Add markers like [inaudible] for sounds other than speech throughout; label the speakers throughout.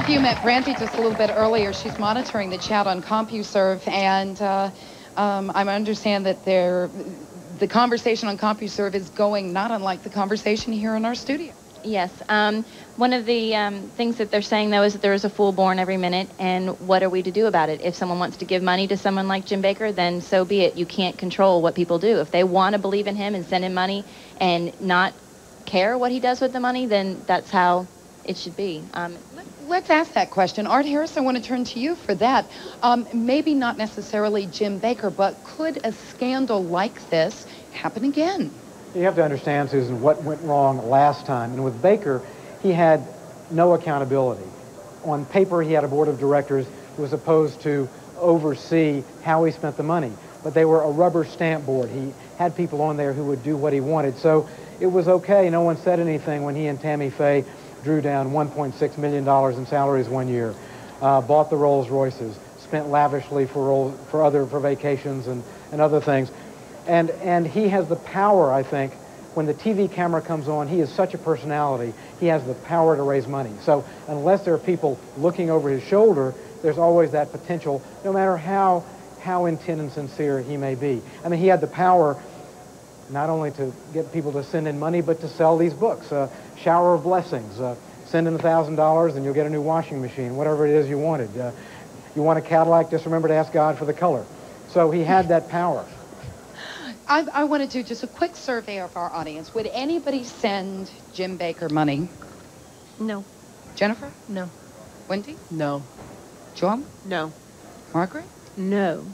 Speaker 1: of you met Brandy just a little bit earlier. She's monitoring the chat on CompuServe, and uh, um, I understand that the conversation on CompuServe is going not unlike the conversation here in our studio.
Speaker 2: Yes. Um, one of the um, things that they're saying, though, is that there is a fool born every minute, and what are we to do about it? If someone wants to give money to someone like Jim Bakker, then so be it. You can't control what people do. If they want to believe in him and send him money and not care what he does with the money, then that's how it should be. Um,
Speaker 1: Let's ask that question. Art Harris, I want to turn to you for that. Um, maybe not necessarily Jim Bakker, but could a scandal like this happen again?
Speaker 3: You have to understand, Susan, what went wrong last time. And with Bakker, he had no accountability. On paper, he had a board of directors who was supposed to oversee how he spent the money. But they were a rubber stamp board. He had people on there who would do what he wanted. So it was okay. No one said anything when he and Tammy Faye drew down $1.6 million in salaries one year, uh, bought the Rolls Royces, spent lavishly for, for other for vacations and, and other things. And, and he has the power, I think, when the TV camera comes on, he is such a personality, he has the power to raise money. So unless there are people looking over his shoulder, there's always that potential, no matter how, how intent and sincere he may be. I mean, he had the power not only to get people to send in money, but to sell these books. Uh, Shower of Blessings. Uh, send in $1,000 and you'll get a new washing machine, whatever it is you wanted. Uh, you want a Cadillac, just remember to ask God for the color. So he had that power. [laughs]
Speaker 1: I, I want to do just a quick survey of our audience. Would anybody send Jim Bakker money?
Speaker 2: No.
Speaker 1: Jennifer?
Speaker 2: No.
Speaker 1: Wendy?
Speaker 4: No.
Speaker 1: Joan?
Speaker 4: No.
Speaker 1: Margaret?
Speaker 2: No.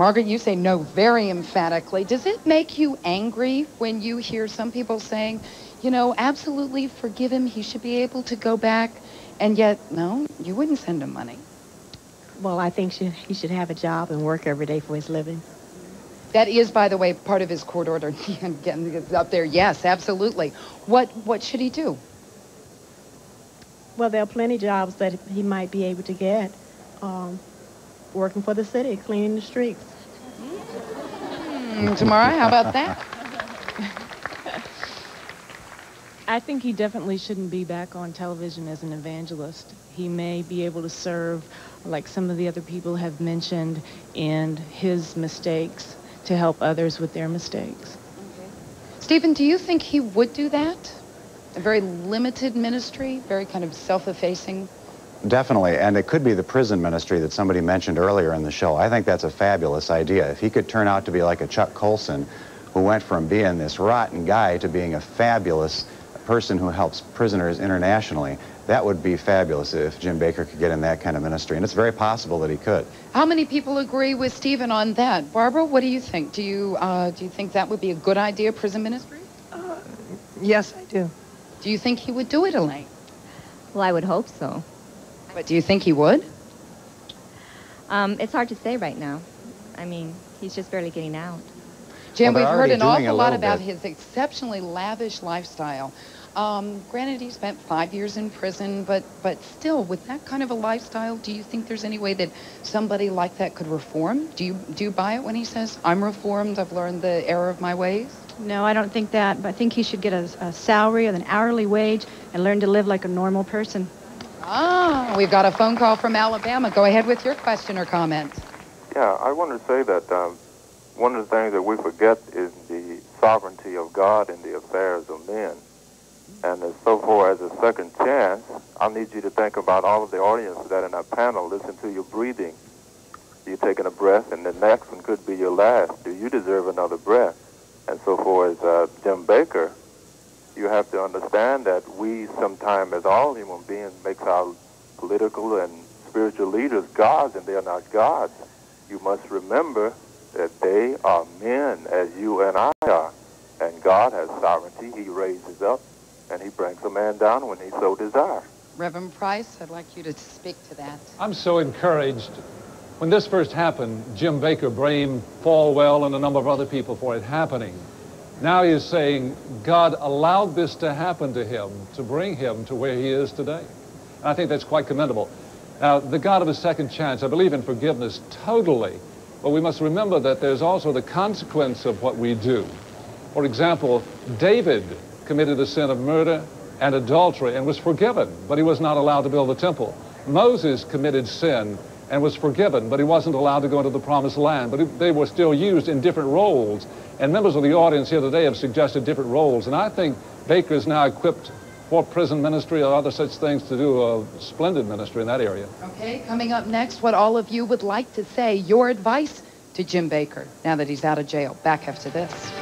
Speaker 1: Margaret, you say no very emphatically. Does it make you angry when you hear some people saying, you know, absolutely forgive him, he should be able to go back, and yet, no, you wouldn't send him money?
Speaker 5: Well, I think should, he should have a job and work every day for his living.
Speaker 1: That is, by the way, part of his court order. [laughs] Getting up there, yes, absolutely. What what should he do?
Speaker 5: Well, there are plenty of jobs that he might be able to get. Um, working for the city, cleaning the streets.
Speaker 1: Mm, Tamara, how about that? [laughs]
Speaker 6: I think he definitely shouldn't be back on television as an evangelist. He may be able to serve, like some of the other people have mentioned, in his mistakes to help others with their mistakes.
Speaker 1: Okay. Stephen, do you think he would do that? A very limited ministry, very kind of self-effacing?
Speaker 7: Definitely, and it could be the prison ministry that somebody mentioned earlier in the show. I think that's a fabulous idea. If he could turn out to be like a Chuck Colson, who went from being this rotten guy to being a fabulous person who helps prisoners internationally. That would be fabulous if Jim Bakker could get in that kind of ministry, and it's very possible that he could.
Speaker 1: How many people agree with Stephen on that? Barbara, what do you think? Do you, uh, do you think that would be a good idea, prison ministry?
Speaker 4: Uh, yes, I do.
Speaker 1: Do you think he would do it, Elaine?
Speaker 2: Well, I would hope so.
Speaker 1: But do you think he would?
Speaker 2: Um, it's hard to say right now. I mean, he's just barely getting out.
Speaker 1: Jim,
Speaker 7: well,
Speaker 1: we've heard an awful lot about
Speaker 7: bit.
Speaker 1: his exceptionally lavish lifestyle. Um, granted, he spent five years in prison, but but still, with that kind of a lifestyle, do you think there's any way that somebody like that could reform? Do you do you buy it when he says, "I'm reformed. I've learned the error of my ways"?
Speaker 8: No, I don't think that. But I think he should get a, a salary and an hourly wage and learn to live like a normal person.
Speaker 1: Ah, we've got a phone call from Alabama. Go ahead with your question or comment.
Speaker 9: Yeah, I want to say that um, one of the things that we forget is the sovereignty of God in the affairs of men. And as so far as a second chance, I need you to think about all of the audience that in our panel listen to your breathing. You're taking a breath, and the next one could be your last. Do you deserve another breath? And so far as uh, Jim Bakker, you have to understand that we sometimes, as all human beings, makes our political and spiritual leaders gods, and they are not gods. You must remember that they are men as you and I are. And God has sovereignty. He raises up and he brings a man down when he so desires.
Speaker 1: Reverend Price, I'd like you to speak to that.
Speaker 10: I'm so encouraged. When this first happened, Jim Bakker blamed Falwell and a number of other people for it happening. Now he is saying God allowed this to happen to him to bring him to where he is today. And I think that's quite commendable. Now, the God of a second chance, I believe in forgiveness totally. But we must remember that there's also the consequence of what we do. For example, David committed the sin of murder, and adultery and was forgiven, but he was not allowed to build the temple. Moses committed sin and was forgiven, but he wasn't allowed to go into the promised land. But they were still used in different roles. And members of the audience here today have suggested different roles. And I think Bakker is now equipped for prison ministry or other such things to do a splendid ministry in that area.
Speaker 1: Okay, coming up next, what all of you would like to say, your advice to Jim Bakker now that he's out of jail. Back after this.